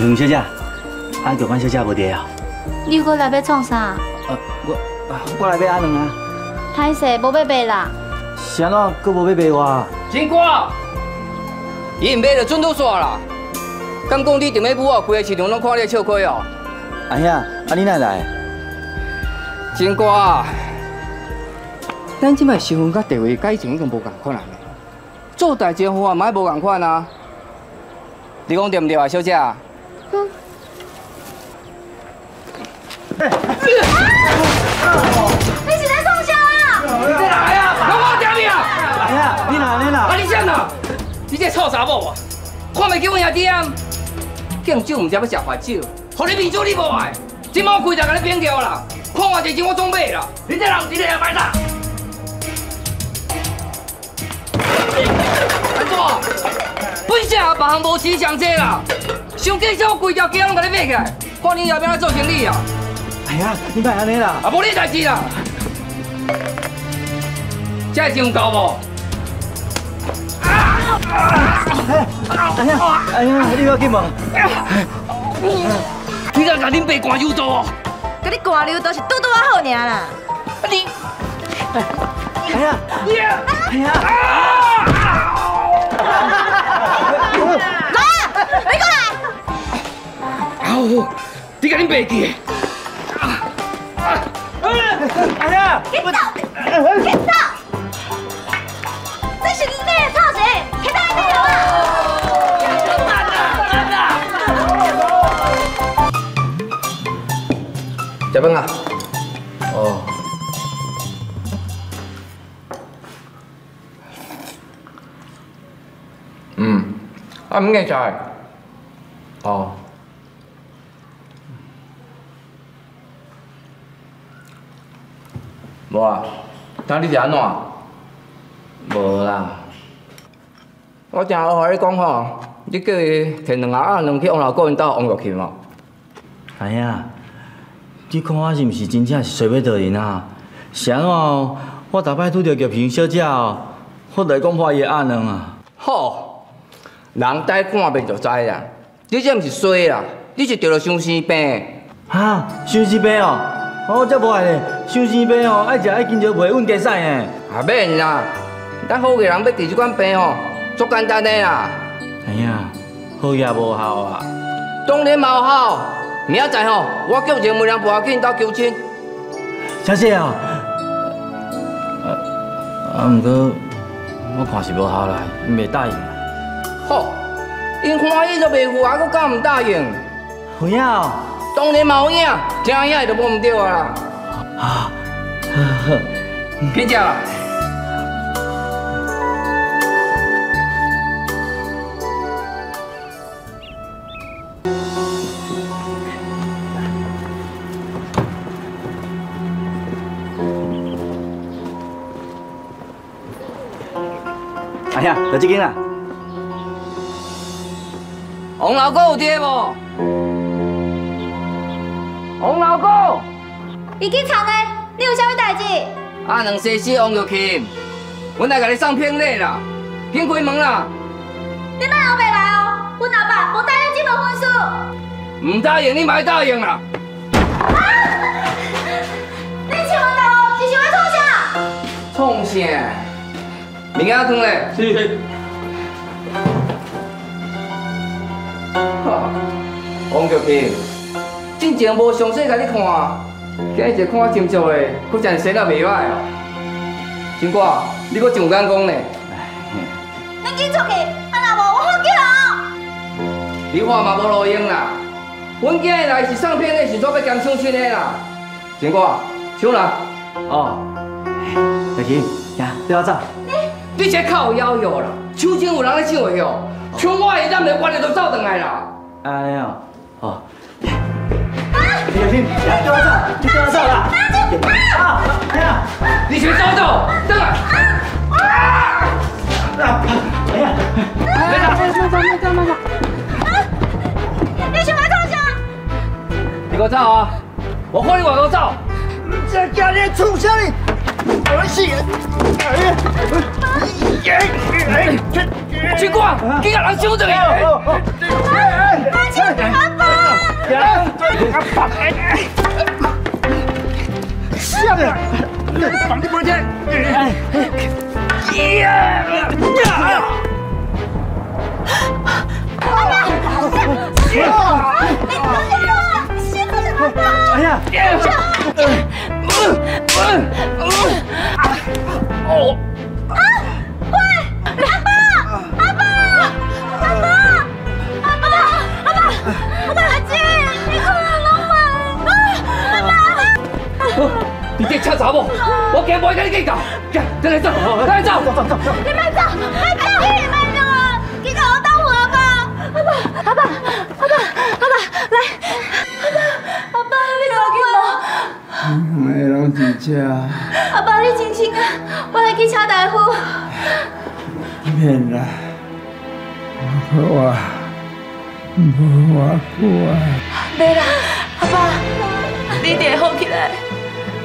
杨小姐，啊，玉环小姐无伫啊？你过来要创啥？啊，我啊，我来买阿两啊。歹势，无要买啦。是安怎，佫无要买我？金瓜，伊唔买就准都煞啦。敢讲你伫尾母啊，规个市场拢看你笑亏哦。阿兄，啊你哪来？金瓜，咱即摆身份甲地位，甲以前已经无共款啦。做代志话，嘛无共款啊。你讲对唔对啊，小姐？臭查某啊！看袂起阮兄弟啊！敬酒唔知要食罚酒，互你面子你无爱，今晚开闸甲你扁掉啦！看偌济钱我总买啦！你这人你这样摆啥？安怎？本社别项无市上济啦，想计少规条街拢甲你买起来，看你后边来做生意啊！哎呀，你别安尼啦！啊，无你代志啦！这钱有够无？哎呀，哎呀，你要紧无？你敢甲恁爸灌油刀？甲你灌油刀是拄拄啊好尔啦！你，哎呀，哎呀！来啊，你过来！好，你甲恁爸记。哎呀！你走，去食饭啊！哦。嗯，啊，唔硬菜。哦。无啊，今你是安怎？无啦。我正好和你讲吼，你叫伊摕两盒鸭卵去王老哥因兜王玉琴哦。哎呀，你看我是毋是真正是随要倒人啊？是安怎？我逐摆拄着玉萍小姐哦，我来讲破伊的鸭卵啊。好，人呆看面就知啦。你这毋是衰啦，你是得了相思病。哈，相思病哦，我这无爱咧。相思病哦，爱食爱紧就袂稳加使诶。啊免啦，咱好个人要治这款病哦，足简单的啦。哎呀，好也无效啊。当然无效，明仔载吼，我叫人门人陪去因兜求亲。小姐哦，啊啊，毋过我看是无效啦，因袂答应。好，因欢喜都袂赴，还佫敢唔答应？有影哦。当然冇影，听影就无唔对啊啦。啊，去食啦。哎呀，就这间啦。王老哥有爹无？王老哥，已经藏嘞，你有啥物代志？阿两西施王玉琴，我来甲你送聘礼啦，紧开门啦！你莫后袂来哦，阮阿爸无答应这门婚事。唔答应你莫答应啦！你千万大哦，是想要创啥？创啥？物件放咧。是。哈，王玉琴，之前无详细甲你看，今日看我真足的，佫真生得袂歹哦。金哥，你佫上敢讲呢？你紧出去，啊若无我好叫哦。你话嘛无路用啦。阮今日来是送片的，是做要兼相亲的啦。金哥，抢啦！哦。小琴，呀，不要走。你这靠妖药啦！抢钱有人咧抢的哦，抢我的咱就关了就走转来啦。哎呀，哦。玉琴，行，跟我走，你跟我走啦。啊！哎呀，你先走走，等下。啊！哎呀，来啦，慢走，慢走，慢走。你想要创啥？你给我走啊！我看你往我走。这家里畜生！儿媳，哎呀，哎哎，金瓜，你个人抢这个！阿青，阿下面，绑你脖子。哎呀！你这车查某，我今不会跟你计较。走，走，跟来走，走走走走。你慢走，慢走，你慢走啊！你给我当我阿爸，阿爸，阿爸，阿爸，阿爸，来，阿爸，阿爸，你赶紧无？没人伫遮，阿爸，你清醒啊！我来去请大夫。免啦，我我无我久啊，袂啦，阿爸，你一定会好起来。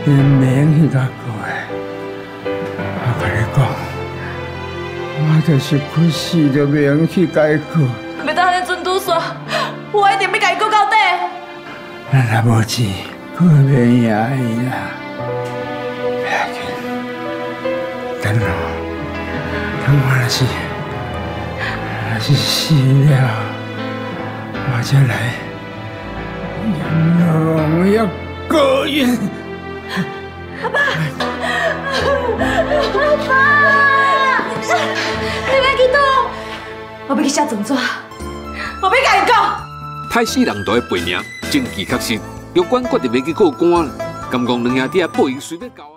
连命去甲过的。我跟你讲，我就是屈死着命去解决。袂当安尼准拄煞，我一定要甲伊过到底。咱若无钱，我免赢伊啦。不要紧，等我，等我若是若是死了，我再来荣耀高音。阿爸，阿爸你别激动？我要去写状纸，我要甲伊讲。太死人都要赔命，证据确实，有关决定要去告官，敢讲两兄弟啊，报应随便搞。